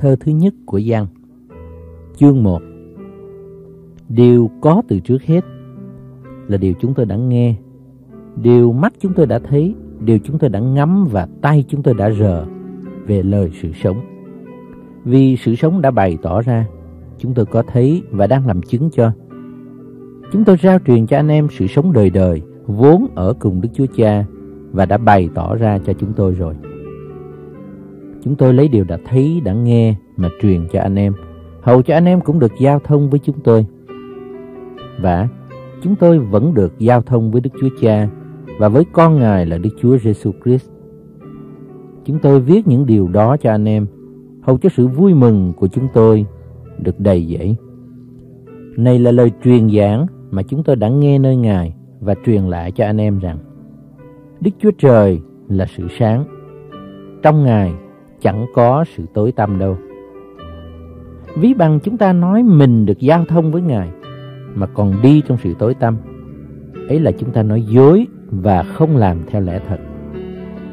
Thơ thứ nhất của Giăng Chương 1 Điều có từ trước hết là điều chúng tôi đã nghe. Điều mắt chúng tôi đã thấy, Điều chúng tôi đã ngắm và tay chúng tôi đã rờ Về lời sự sống. Vì sự sống đã bày tỏ ra, Chúng tôi có thấy và đang làm chứng cho. Chúng tôi rao truyền cho anh em sự sống đời đời Vốn ở cùng Đức Chúa Cha Và đã bày tỏ ra cho chúng tôi rồi. Chúng tôi lấy điều đã thấy, đã nghe mà truyền cho anh em, hầu cho anh em cũng được giao thông với chúng tôi. Và chúng tôi vẫn được giao thông với Đức Chúa Cha và với con Ngài là Đức Chúa Giêsu Christ. Chúng tôi viết những điều đó cho anh em, hầu cho sự vui mừng của chúng tôi được đầy dẫy. Này là lời truyền giảng mà chúng tôi đã nghe nơi Ngài và truyền lại cho anh em rằng Đức Chúa Trời là sự sáng. Trong Ngài chẳng có sự tối tăm đâu. Ví bằng chúng ta nói mình được giao thông với Ngài, mà còn đi trong sự tối tăm. Ấy là chúng ta nói dối và không làm theo lẽ thật.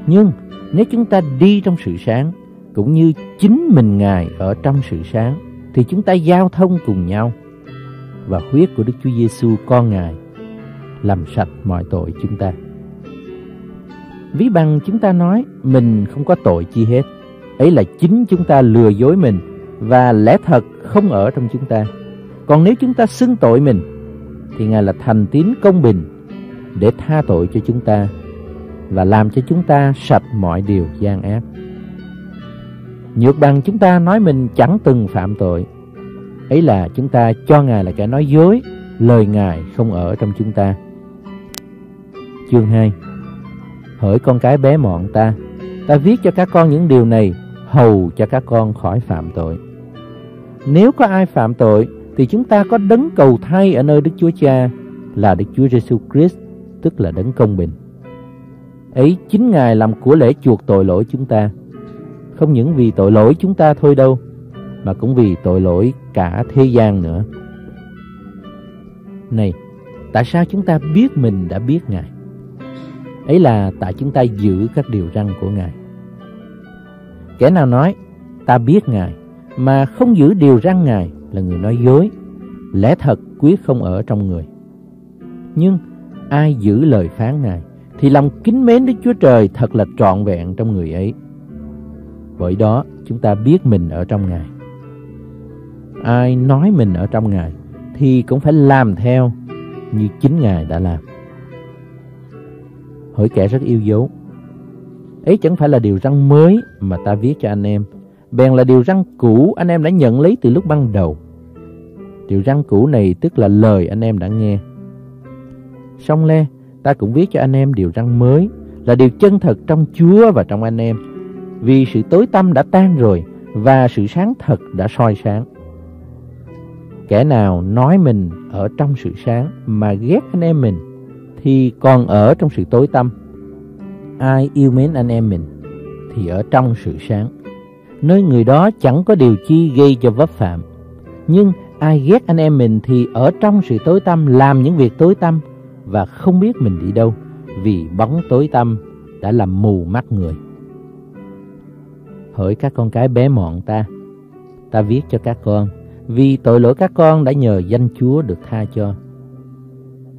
Nhưng nếu chúng ta đi trong sự sáng, cũng như chính mình Ngài ở trong sự sáng, thì chúng ta giao thông cùng nhau và huyết của Đức Chúa Giêsu con Ngài làm sạch mọi tội chúng ta. Ví bằng chúng ta nói mình không có tội chi hết ấy là chính chúng ta lừa dối mình và lẽ thật không ở trong chúng ta. Còn nếu chúng ta xưng tội mình thì Ngài là thành tín công bình để tha tội cho chúng ta và làm cho chúng ta sạch mọi điều gian ác. Nhược bằng chúng ta nói mình chẳng từng phạm tội, ấy là chúng ta cho Ngài là kẻ nói dối, lời Ngài không ở trong chúng ta. Chương 2 Hỡi con cái bé mọn ta, ta viết cho các con những điều này hầu cho các con khỏi phạm tội. Nếu có ai phạm tội thì chúng ta có đấng cầu thay ở nơi Đức Chúa Cha là Đức Chúa Giêsu Christ, tức là đấng công bình. Ấy chính Ngài làm của lễ chuộc tội lỗi chúng ta, không những vì tội lỗi chúng ta thôi đâu, mà cũng vì tội lỗi cả thế gian nữa. Này, tại sao chúng ta biết mình đã biết Ngài? Ấy là tại chúng ta giữ các điều răn của Ngài. Kẻ nào nói ta biết Ngài mà không giữ điều răn Ngài là người nói dối, lẽ thật quyết không ở trong người. Nhưng ai giữ lời phán Ngài thì lòng kính mến Đức Chúa Trời thật là trọn vẹn trong người ấy. Bởi đó chúng ta biết mình ở trong Ngài. Ai nói mình ở trong Ngài thì cũng phải làm theo như chính Ngài đã làm. Hỏi kẻ rất yêu dấu, Ấy chẳng phải là điều răng mới mà ta viết cho anh em, bèn là điều răng cũ anh em đã nhận lấy từ lúc ban đầu. Điều răng cũ này tức là lời anh em đã nghe. Xong le, ta cũng viết cho anh em điều răng mới, là điều chân thật trong Chúa và trong anh em. Vì sự tối tâm đã tan rồi và sự sáng thật đã soi sáng. Kẻ nào nói mình ở trong sự sáng mà ghét anh em mình thì còn ở trong sự tối tâm ai yêu mến anh em mình thì ở trong sự sáng. Nơi người đó chẳng có điều chi gây cho vấp phạm. Nhưng ai ghét anh em mình thì ở trong sự tối tăm làm những việc tối tăm và không biết mình đi đâu vì bóng tối tăm đã làm mù mắt người. Hỡi các con cái bé mọn ta, ta viết cho các con vì tội lỗi các con đã nhờ danh Chúa được tha cho.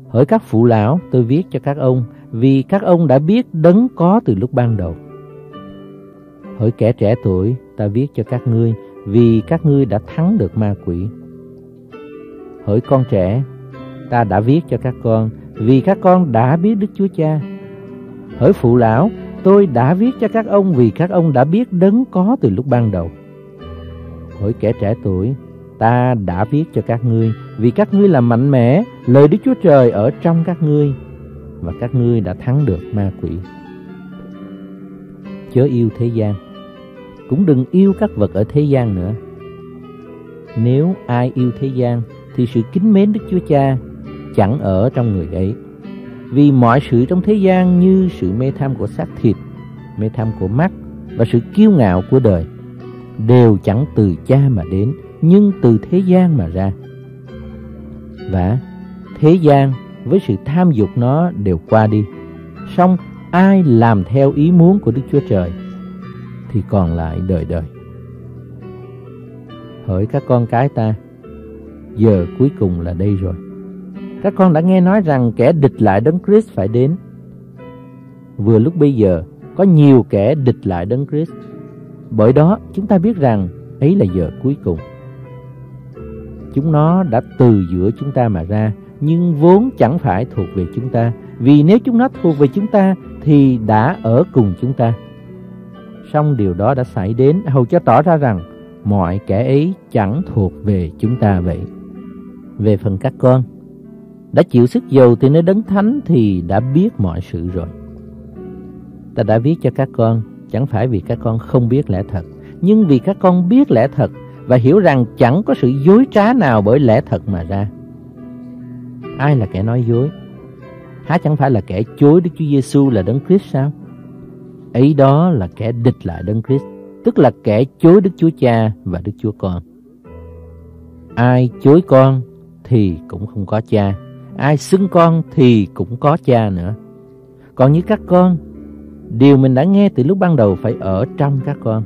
Hỡi các phụ lão, tôi viết cho các ông vì các ông đã biết đấng có từ lúc ban đầu. Hỡi kẻ trẻ tuổi, ta viết cho các ngươi vì các ngươi đã thắng được ma quỷ. Hỡi con trẻ, ta đã viết cho các con vì các con đã biết Đức Chúa Cha. Hỡi phụ lão, tôi đã viết cho các ông vì các ông đã biết đấng có từ lúc ban đầu. Hỡi kẻ trẻ tuổi, ta đã viết cho các ngươi vì các ngươi là mạnh mẽ, lời Đức Chúa Trời ở trong các ngươi và các ngươi đã thắng được ma quỷ. Chớ yêu thế gian, cũng đừng yêu các vật ở thế gian nữa. Nếu ai yêu thế gian thì sự kính mến Đức Chúa Cha chẳng ở trong người ấy. Vì mọi sự trong thế gian như sự mê tham của xác thịt, mê tham của mắt và sự kiêu ngạo của đời đều chẳng từ cha mà đến nhưng từ thế gian mà ra. Và thế gian với sự tham dục nó đều qua đi. song ai làm theo ý muốn của Đức Chúa Trời thì còn lại đời đời. Hỡi các con cái ta, giờ cuối cùng là đây rồi. Các con đã nghe nói rằng kẻ địch lại Đấng Christ phải đến. Vừa lúc bây giờ, có nhiều kẻ địch lại Đấng Christ. Bởi đó, chúng ta biết rằng ấy là giờ cuối cùng. Chúng nó đã từ giữa chúng ta mà ra, nhưng vốn chẳng phải thuộc về chúng ta. Vì nếu chúng nó thuộc về chúng ta, thì đã ở cùng chúng ta. Song điều đó đã xảy đến hầu cho tỏ ra rằng mọi kẻ ấy chẳng thuộc về chúng ta vậy. Về phần các con, đã chịu sức dầu từ nơi đấng thánh thì đã biết mọi sự rồi. Ta đã viết cho các con, chẳng phải vì các con không biết lẽ thật, nhưng vì các con biết lẽ thật và hiểu rằng chẳng có sự dối trá nào bởi lẽ thật mà ra. Ai là kẻ nói dối? Há chẳng phải là kẻ chối Đức Chúa Giêsu là Đấng Christ sao? Ấy đó là kẻ địch lại Đấng Christ, tức là kẻ chối Đức Chúa Cha và Đức Chúa Con. Ai chối con thì cũng không có cha, ai xưng con thì cũng có cha nữa. Còn như các con, điều mình đã nghe từ lúc ban đầu phải ở trong các con.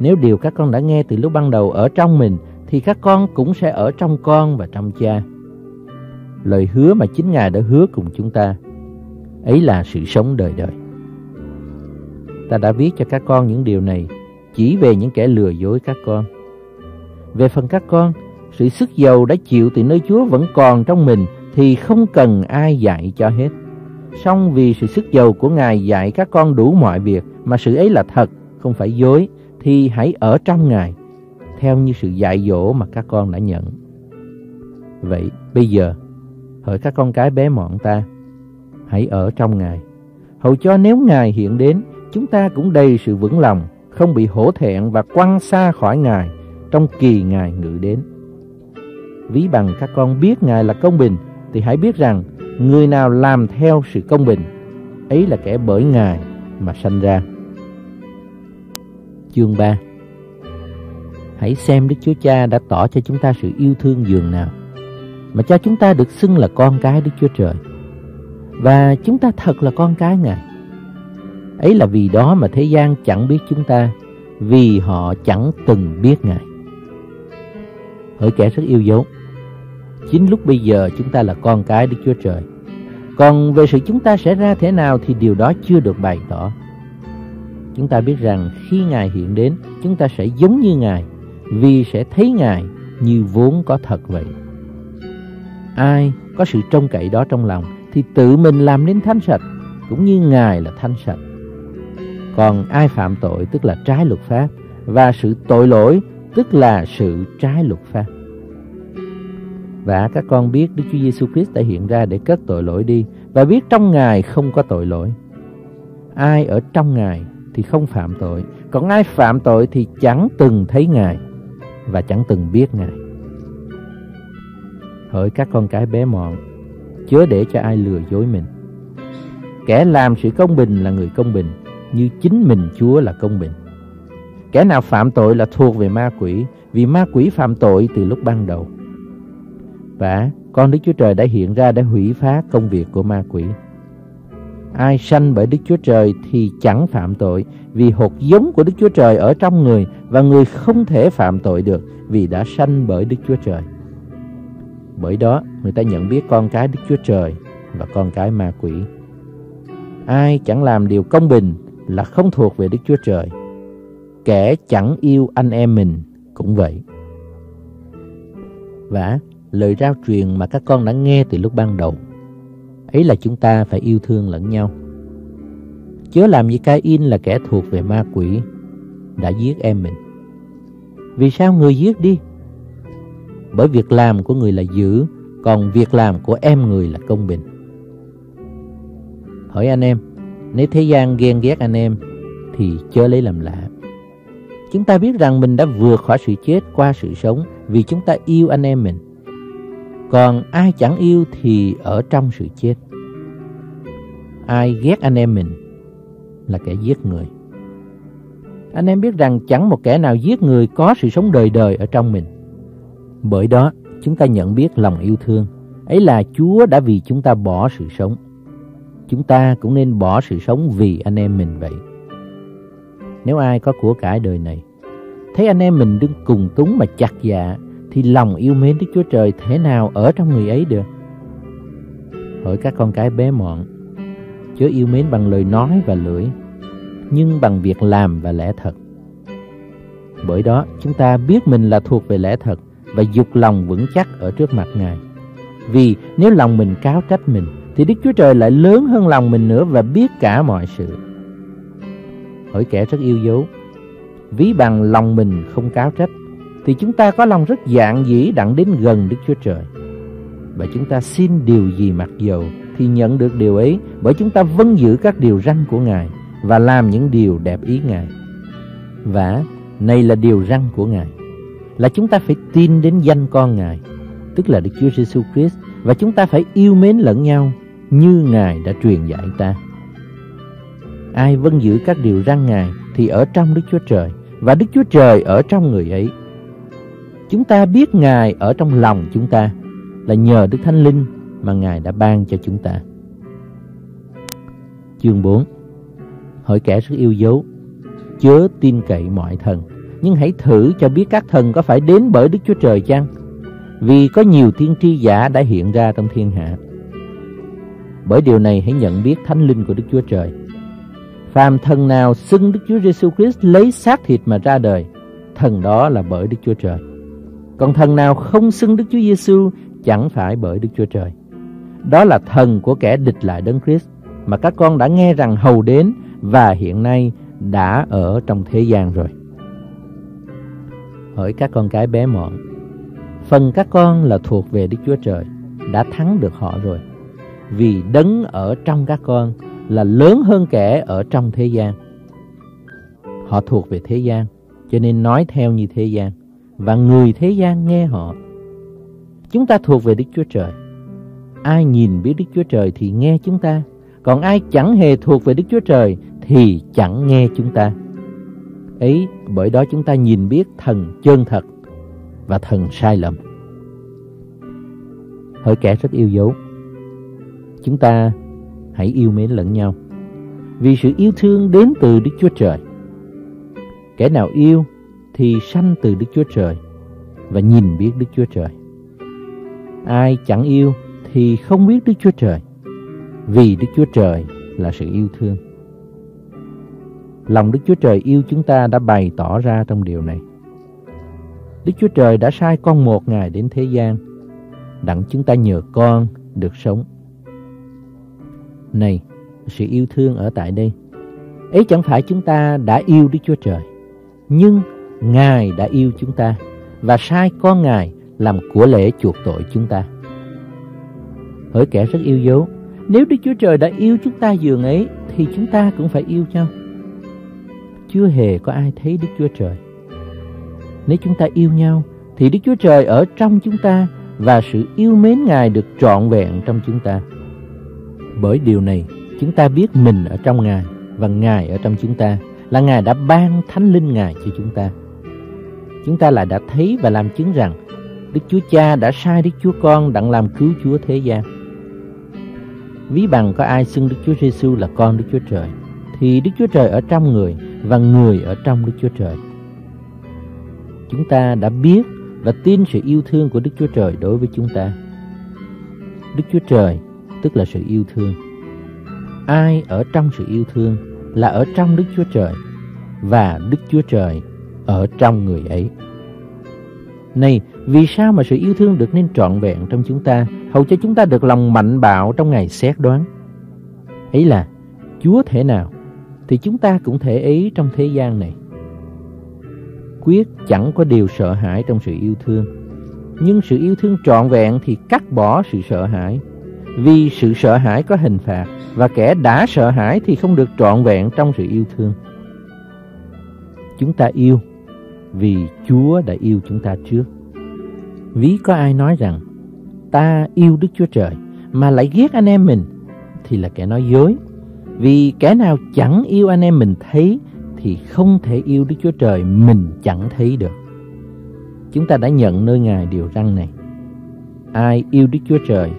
Nếu điều các con đã nghe từ lúc ban đầu ở trong mình thì các con cũng sẽ ở trong con và trong cha. Lời hứa mà chính Ngài đã hứa cùng chúng ta, ấy là sự sống đời đời. Ta đã viết cho các con những điều này chỉ về những kẻ lừa dối các con. Về phần các con, sự sức giàu đã chịu từ nơi Chúa vẫn còn trong mình thì không cần ai dạy cho hết. Song vì sự sức giàu của Ngài dạy các con đủ mọi việc mà sự ấy là thật, không phải dối, thì hãy ở trong Ngài, theo như sự dạy dỗ mà các con đã nhận. Vậy bây giờ, hỡi các con cái bé mọn ta, hãy ở trong Ngài. Hầu cho nếu Ngài hiện đến, chúng ta cũng đầy sự vững lòng, không bị hổ thẹn và quăng xa khỏi Ngài trong kỳ Ngài ngự đến. Ví bằng các con biết Ngài là công bình, thì hãy biết rằng người nào làm theo sự công bình, ấy là kẻ bởi Ngài mà sanh ra. Chương 3 Hãy xem Đức Chúa Cha đã tỏ cho chúng ta sự yêu thương dường nào, mà cho chúng ta được xưng là con cái Đức Chúa Trời. Và chúng ta thật là con cái Ngài. Ấy là vì đó mà thế gian chẳng biết chúng ta, vì họ chẳng từng biết Ngài. Hỡi kẻ rất yêu dấu, chính lúc bây giờ chúng ta là con cái Đức Chúa Trời. Còn về sự chúng ta sẽ ra thế nào thì điều đó chưa được bày tỏ. Chúng ta biết rằng khi Ngài hiện đến, chúng ta sẽ giống như Ngài, vì sẽ thấy Ngài như vốn có thật vậy. Ai có sự trông cậy đó trong lòng thì tự mình làm nên thanh sạch, cũng như Ngài là thanh sạch. Còn ai phạm tội tức là trái luật pháp, và sự tội lỗi tức là sự trái luật pháp. Và các con biết Đức Chúa Giêsu Christ đã hiện ra để cất tội lỗi đi và biết trong Ngài không có tội lỗi. Ai ở trong Ngài thì không phạm tội, còn ai phạm tội thì chẳng từng thấy Ngài và chẳng từng biết Ngài. Hỡi các con cái bé mọn, chớ để cho ai lừa dối mình. Kẻ làm sự công bình là người công bình, như chính mình Chúa là công bình. Kẻ nào phạm tội là thuộc về ma quỷ, vì ma quỷ phạm tội từ lúc ban đầu. Và con Đức Chúa Trời đã hiện ra để hủy phá công việc của ma quỷ. Ai sanh bởi Đức Chúa Trời thì chẳng phạm tội, vì hột giống của Đức Chúa Trời ở trong người và người không thể phạm tội được vì đã sanh bởi Đức Chúa Trời. Bởi đó, người ta nhận biết con cái Đức Chúa Trời và con cái ma quỷ. Ai chẳng làm điều công bình là không thuộc về Đức Chúa Trời. Kẻ chẳng yêu anh em mình cũng vậy. Và lời rao truyền mà các con đã nghe từ lúc ban đầu. Ấy là chúng ta phải yêu thương lẫn nhau. Chớ làm như Cain là kẻ thuộc về ma quỷ, đã giết em mình. Vì sao người giết đi? Bởi việc làm của người là giữ còn việc làm của em người là công bình. Hỏi anh em, nếu thế gian ghen ghét anh em, thì chớ lấy làm lạ. Chúng ta biết rằng mình đã vượt khỏi sự chết qua sự sống vì chúng ta yêu anh em mình. Còn ai chẳng yêu thì ở trong sự chết. Ai ghét anh em mình là kẻ giết người. Anh em biết rằng chẳng một kẻ nào giết người có sự sống đời đời ở trong mình. Bởi đó, chúng ta nhận biết lòng yêu thương. Ấy là Chúa đã vì chúng ta bỏ sự sống. Chúng ta cũng nên bỏ sự sống vì anh em mình vậy. Nếu ai có của cải đời này, thấy anh em mình đứng cùng túng mà chặt dạ, thì lòng yêu mến Đức Chúa Trời thế nào ở trong người ấy được? Hỏi các con cái bé mọn, chớ yêu mến bằng lời nói và lưỡi, nhưng bằng việc làm và lẽ thật. Bởi đó chúng ta biết mình là thuộc về lẽ thật và dục lòng vững chắc ở trước mặt Ngài. Vì nếu lòng mình cáo trách mình thì Đức Chúa Trời lại lớn hơn lòng mình nữa và biết cả mọi sự. Hỏi kẻ rất yêu dấu, ví bằng lòng mình không cáo trách thì chúng ta có lòng rất dạng dĩ đặng đến gần Đức Chúa Trời. Và chúng ta xin điều gì mặc dầu thì nhận được điều ấy bởi chúng ta vâng giữ các điều răn của Ngài và làm những điều đẹp ý Ngài. Và này là điều răn của Ngài là chúng ta phải tin đến danh con Ngài, tức là Đức Chúa Giêsu Christ và chúng ta phải yêu mến lẫn nhau như Ngài đã truyền dạy ta. Ai vâng giữ các điều răn Ngài thì ở trong Đức Chúa Trời và Đức Chúa Trời ở trong người ấy. Chúng ta biết Ngài ở trong lòng chúng ta là nhờ Đức Thánh Linh mà Ngài đã ban cho chúng ta. Chương 4 Hỏi kẻ rất yêu dấu Chớ tin cậy mọi thần nhưng hãy thử cho biết các thần có phải đến bởi Đức Chúa Trời chăng? Vì có nhiều tiên tri giả đã hiện ra trong thiên hạ. Bởi điều này hãy nhận biết thánh linh của Đức Chúa Trời. Phàm thần nào xưng Đức Chúa Giêsu Christ lấy xác thịt mà ra đời, Thần đó là bởi Đức Chúa Trời. Còn thần nào không xưng Đức Chúa Giêsu chẳng phải bởi Đức Chúa Trời. Đó là thần của kẻ địch lại Đấng Christ Mà các con đã nghe rằng hầu đến Và hiện nay đã ở trong thế gian rồi hỡi các con cái bé mọn Phần các con là thuộc về Đức Chúa Trời Đã thắng được họ rồi Vì đấng ở trong các con là lớn hơn kẻ ở trong thế gian. Họ thuộc về thế gian, cho nên nói theo như thế gian, và người thế gian nghe họ. Chúng ta thuộc về Đức Chúa Trời. Ai nhìn biết Đức Chúa Trời thì nghe chúng ta, còn ai chẳng hề thuộc về Đức Chúa Trời thì chẳng nghe chúng ta. Ấy bởi đó chúng ta nhìn biết thần chân thật và thần sai lầm. hỡi kẻ rất yêu dấu. Chúng ta hãy yêu mến lẫn nhau. Vì sự yêu thương đến từ Đức Chúa Trời. Kẻ nào yêu thì sanh từ Đức Chúa Trời và nhìn biết Đức Chúa Trời. Ai chẳng yêu thì không biết Đức Chúa Trời, vì Đức Chúa Trời là sự yêu thương. Lòng Đức Chúa Trời yêu chúng ta đã bày tỏ ra trong điều này. Đức Chúa Trời đã sai con một ngày đến thế gian, đặng chúng ta nhờ con được sống này, sự yêu thương ở tại đây. Ấy chẳng phải chúng ta đã yêu Đức Chúa Trời, nhưng Ngài đã yêu chúng ta và sai con Ngài làm của lễ chuộc tội chúng ta. Hỡi kẻ rất yêu dấu, nếu Đức Chúa Trời đã yêu chúng ta dường ấy thì chúng ta cũng phải yêu nhau. Chưa hề có ai thấy Đức Chúa Trời. Nếu chúng ta yêu nhau thì Đức Chúa Trời ở trong chúng ta và sự yêu mến Ngài được trọn vẹn trong chúng ta. Bởi điều này, chúng ta biết mình ở trong Ngài và Ngài ở trong chúng ta là Ngài đã ban thánh linh Ngài cho chúng ta. Chúng ta lại đã thấy và làm chứng rằng Đức Chúa Cha đã sai Đức Chúa Con đặng làm cứu Chúa thế gian. Ví bằng có ai xưng Đức Chúa Giêsu là con Đức Chúa Trời, thì Đức Chúa Trời ở trong người và người ở trong Đức Chúa Trời. Chúng ta đã biết và tin sự yêu thương của Đức Chúa Trời đối với chúng ta. Đức Chúa Trời tức là sự yêu thương. Ai ở trong sự yêu thương là ở trong Đức Chúa Trời và Đức Chúa Trời ở trong người ấy. Này, vì sao mà sự yêu thương được nên trọn vẹn trong chúng ta, hầu cho chúng ta được lòng mạnh bạo trong ngày xét đoán? Ấy là, Chúa thể nào, thì chúng ta cũng thể ý trong thế gian này. Quyết chẳng có điều sợ hãi trong sự yêu thương, nhưng sự yêu thương trọn vẹn thì cắt bỏ sự sợ hãi, vì sự sợ hãi có hình phạt và kẻ đã sợ hãi thì không được trọn vẹn trong sự yêu thương. Chúng ta yêu vì Chúa đã yêu chúng ta trước. Ví có ai nói rằng ta yêu Đức Chúa Trời mà lại ghét anh em mình thì là kẻ nói dối. Vì kẻ nào chẳng yêu anh em mình thấy, thì không thể yêu Đức Chúa Trời mình chẳng thấy được. Chúng ta đã nhận nơi Ngài điều răn này. Ai yêu Đức Chúa Trời,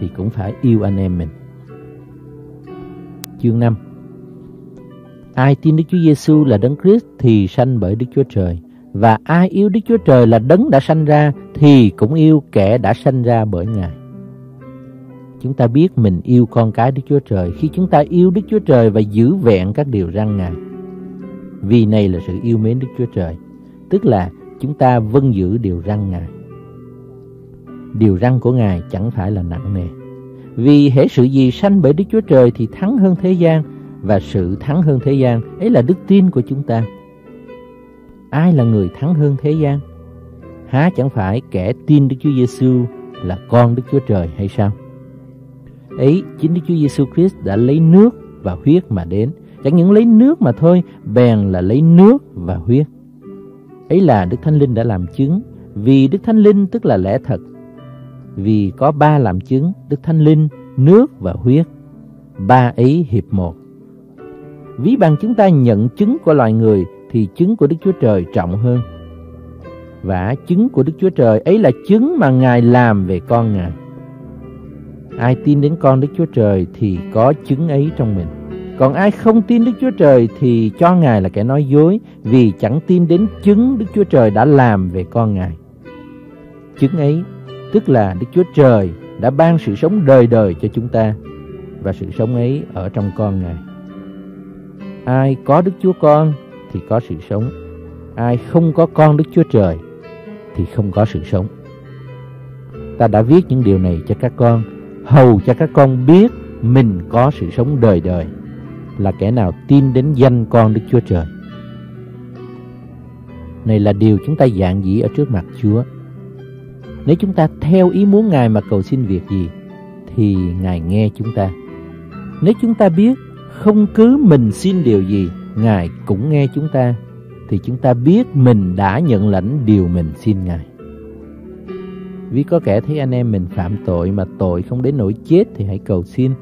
thì cũng phải yêu anh em mình. Chương 5 Ai tin Đức Chúa Giêsu là Đấng Christ thì sanh bởi Đức Chúa Trời, Và ai yêu Đức Chúa Trời là đấng đã sanh ra thì cũng yêu kẻ đã sanh ra bởi Ngài. Chúng ta biết mình yêu con cái Đức Chúa Trời khi chúng ta yêu Đức Chúa Trời và giữ vẹn các điều răn Ngài. Vì này là sự yêu mến Đức Chúa Trời, tức là chúng ta vâng giữ điều răn Ngài. Điều răn của Ngài chẳng phải là nặng nề. Vì hễ sự gì sanh bởi Đức Chúa Trời thì thắng hơn thế gian và sự thắng hơn thế gian ấy là đức tin của chúng ta. Ai là người thắng hơn thế gian? Há chẳng phải kẻ tin Đức Chúa Giêsu là con Đức Chúa Trời hay sao? Ấy chính Đức Chúa Giêsu Christ đã lấy nước và huyết mà đến, chẳng những lấy nước mà thôi, bèn là lấy nước và huyết. Ấy là Đức Thánh Linh đã làm chứng, vì Đức Thánh Linh tức là lẽ thật. Vì có ba làm chứng, Đức Thánh Linh, nước và huyết. Ba ấy hiệp một. Ví bằng chúng ta nhận chứng của loài người thì chứng của Đức Chúa Trời trọng hơn. Và chứng của Đức Chúa Trời ấy là chứng mà Ngài làm về con Ngài. Ai tin đến con Đức Chúa Trời thì có chứng ấy trong mình. Còn ai không tin Đức Chúa Trời thì cho Ngài là kẻ nói dối vì chẳng tin đến chứng Đức Chúa Trời đã làm về con Ngài. Chứng ấy tức là Đức Chúa Trời đã ban sự sống đời đời cho chúng ta và sự sống ấy ở trong con Ngài. Ai có Đức Chúa Con thì có sự sống. Ai không có con Đức Chúa Trời thì không có sự sống. Ta đã viết những điều này cho các con, hầu cho các con biết mình có sự sống đời đời, là kẻ nào tin đến danh con Đức Chúa Trời. Này là điều chúng ta dạng dĩ ở trước mặt Chúa. Nếu chúng ta theo ý muốn Ngài mà cầu xin việc gì, thì Ngài nghe chúng ta. Nếu chúng ta biết không cứ mình xin điều gì, Ngài cũng nghe chúng ta, thì chúng ta biết mình đã nhận lãnh điều mình xin Ngài. Vì có kẻ thấy anh em mình phạm tội mà tội không đến nỗi chết thì hãy cầu xin.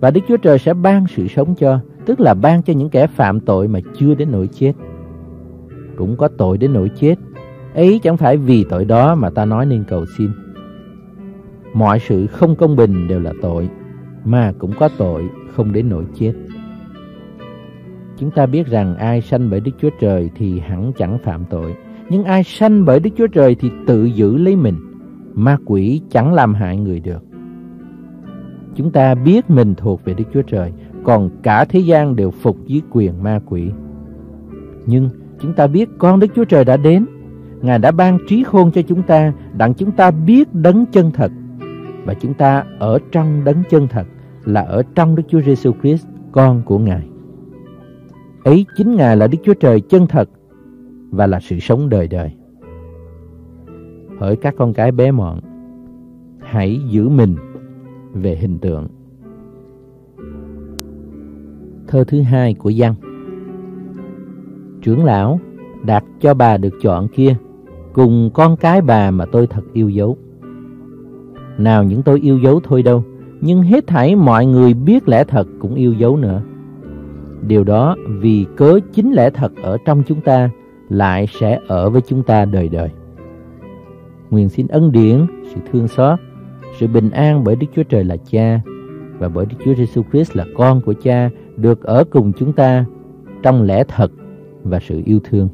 Và Đức Chúa Trời sẽ ban sự sống cho, tức là ban cho những kẻ phạm tội mà chưa đến nỗi chết. Cũng có tội đến nỗi chết, ấy chẳng phải vì tội đó mà ta nói nên cầu xin. Mọi sự không công bình đều là tội, mà cũng có tội không đến nỗi chết. Chúng ta biết rằng ai sanh bởi Đức Chúa Trời thì hẳn chẳng phạm tội. Nhưng ai sanh bởi Đức Chúa Trời thì tự giữ lấy mình. Ma quỷ chẳng làm hại người được. Chúng ta biết mình thuộc về Đức Chúa Trời, còn cả thế gian đều phục dưới quyền ma quỷ. Nhưng chúng ta biết con Đức Chúa Trời đã đến. Ngài đã ban trí khôn cho chúng ta, đặng chúng ta biết đấng chân thật. Và chúng ta ở trong đấng chân thật là ở trong Đức Chúa Giêsu Christ, con của Ngài. Ấy chính Ngài là Đức Chúa Trời chân thật và là sự sống đời đời. Hỡi các con cái bé mọn, hãy giữ mình về hình tượng. Thơ thứ hai của văn Trưởng lão đặt cho bà được chọn kia cùng con cái bà mà tôi thật yêu dấu. Nào những tôi yêu dấu thôi đâu, nhưng hết thảy mọi người biết lẽ thật cũng yêu dấu nữa. Điều đó vì cớ chính lẽ thật ở trong chúng ta lại sẽ ở với chúng ta đời đời. Nguyện xin ân điển, sự thương xót, sự bình an bởi Đức Chúa Trời là Cha và bởi Đức Chúa Giêsu Christ là con của Cha được ở cùng chúng ta trong lẽ thật và sự yêu thương.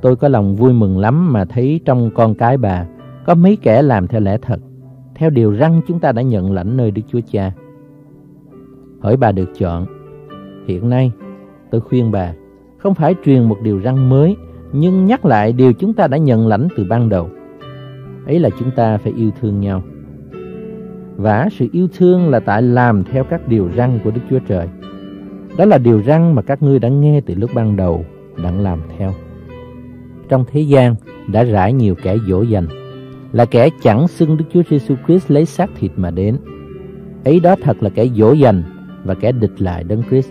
Tôi có lòng vui mừng lắm mà thấy trong con cái bà có mấy kẻ làm theo lẽ thật, theo điều răng chúng ta đã nhận lãnh nơi Đức Chúa Cha. Hỏi bà được chọn. Hiện nay, tôi khuyên bà không phải truyền một điều răng mới, nhưng nhắc lại điều chúng ta đã nhận lãnh từ ban đầu. Ấy là chúng ta phải yêu thương nhau. Và sự yêu thương là tại làm theo các điều răn của Đức Chúa Trời. Đó là điều răn mà các ngươi đã nghe từ lúc ban đầu, đặng làm theo. Trong thế gian đã rải nhiều kẻ dỗ dành, là kẻ chẳng xưng Đức Chúa Giêsu Christ lấy xác thịt mà đến. Ấy đó thật là kẻ dỗ dành và kẻ địch lại Đấng Christ.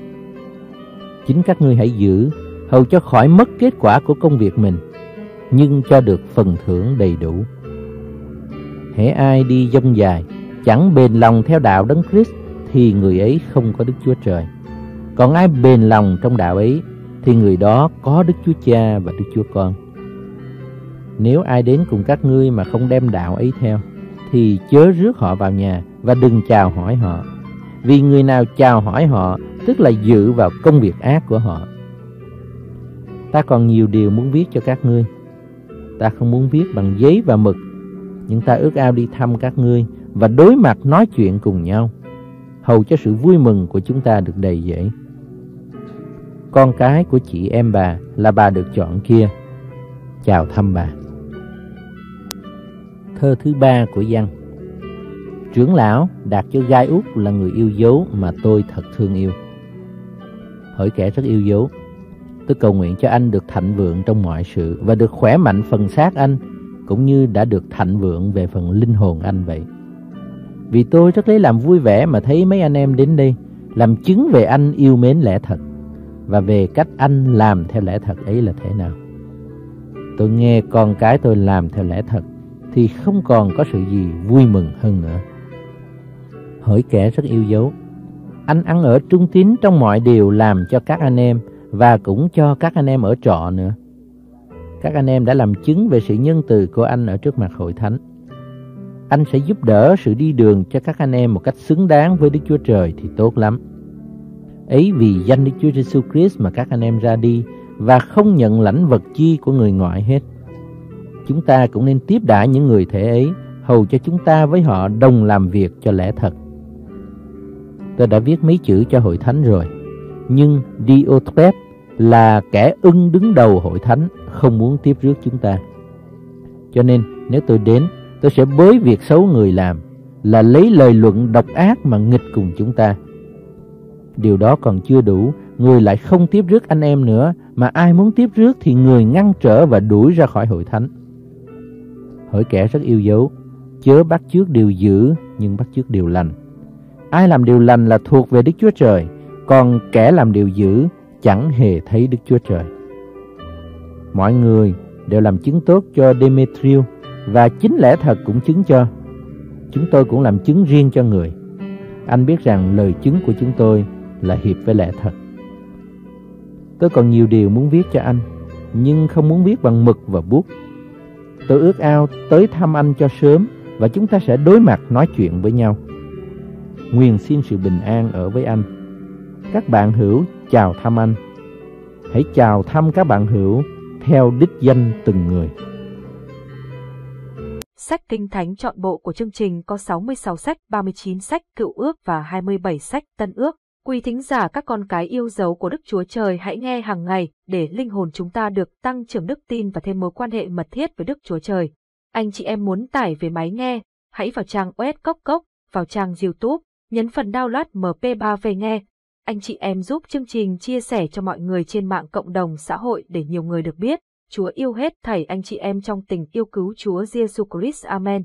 Chính các ngươi hãy giữ, hầu cho khỏi mất kết quả của công việc mình, nhưng cho được phần thưởng đầy đủ. Hễ ai đi dông dài, chẳng bền lòng theo đạo Đấng Christ, thì người ấy không có Đức Chúa Trời. Còn ai bền lòng trong đạo ấy, thì người đó có Đức Chúa Cha và Đức Chúa Con. Nếu ai đến cùng các ngươi mà không đem đạo ấy theo, thì chớ rước họ vào nhà và đừng chào hỏi họ vì người nào chào hỏi họ tức là dự vào công việc ác của họ. Ta còn nhiều điều muốn viết cho các ngươi. Ta không muốn viết bằng giấy và mực, nhưng ta ước ao đi thăm các ngươi và đối mặt nói chuyện cùng nhau, hầu cho sự vui mừng của chúng ta được đầy dẫy. Con cái của chị em bà là bà được chọn kia. Chào thăm bà. Thơ thứ ba của văn Trưởng lão đạt cho gai út là người yêu dấu mà tôi thật thương yêu. Hỏi kẻ rất yêu dấu, tôi cầu nguyện cho anh được thạnh vượng trong mọi sự và được khỏe mạnh phần xác anh, cũng như đã được thạnh vượng về phần linh hồn anh vậy. Vì tôi rất lấy làm vui vẻ mà thấy mấy anh em đến đây, làm chứng về anh yêu mến lẽ thật, và về cách anh làm theo lẽ thật ấy là thế nào. Tôi nghe con cái tôi làm theo lẽ thật, thì không còn có sự gì vui mừng hơn nữa. hỡi kẻ rất yêu dấu, anh ăn ở trung tín trong mọi điều làm cho các anh em và cũng cho các anh em ở trọ nữa. Các anh em đã làm chứng về sự nhân từ của anh ở trước mặt hội thánh. Anh sẽ giúp đỡ sự đi đường cho các anh em một cách xứng đáng với Đức Chúa Trời thì tốt lắm. Ấy vì danh Đức Chúa Giêsu Christ mà các anh em ra đi và không nhận lãnh vật chi của người ngoại hết. Chúng ta cũng nên tiếp đãi những người thể ấy, hầu cho chúng ta với họ đồng làm việc cho lẽ thật. Tôi đã viết mấy chữ cho hội thánh rồi, nhưng Diotreph là kẻ ưng đứng đầu hội thánh không muốn tiếp rước chúng ta. Cho nên nếu tôi đến, tôi sẽ bới việc xấu người làm, là lấy lời luận độc ác mà nghịch cùng chúng ta. Điều đó còn chưa đủ, người lại không tiếp rước anh em nữa, mà ai muốn tiếp rước thì người ngăn trở và đuổi ra khỏi hội thánh. Hỡi kẻ rất yêu dấu, chớ bắt chước điều dữ nhưng bắt chước điều lành. Ai làm điều lành là thuộc về Đức Chúa Trời, còn kẻ làm điều dữ chẳng hề thấy Đức Chúa Trời. Mọi người đều làm chứng tốt cho Demetrius và chính lẽ thật cũng chứng cho. Chúng tôi cũng làm chứng riêng cho người. Anh biết rằng lời chứng của chúng tôi là hiệp với lẽ thật. Tôi còn nhiều điều muốn viết cho anh, nhưng không muốn viết bằng mực và bút. Tôi ước ao tới thăm anh cho sớm và chúng ta sẽ đối mặt nói chuyện với nhau. Nguyện xin sự bình an ở với anh. Các bạn hữu chào thăm anh. Hãy chào thăm các bạn hữu theo đích danh từng người. Sách Kinh Thánh chọn bộ của chương trình có 66 sách, 39 sách cựu ước và 27 sách tân ước. Quý thính giả các con cái yêu dấu của Đức Chúa Trời hãy nghe hàng ngày để linh hồn chúng ta được tăng trưởng đức tin và thêm mối quan hệ mật thiết với Đức Chúa Trời. Anh chị em muốn tải về máy nghe, hãy vào trang web Cốc Cốc, vào trang YouTube, nhấn phần download MP3 về nghe. Anh chị em giúp chương trình chia sẻ cho mọi người trên mạng cộng đồng xã hội để nhiều người được biết. Chúa yêu hết thảy anh chị em trong tình yêu cứu Chúa Giêsu Christ. Amen.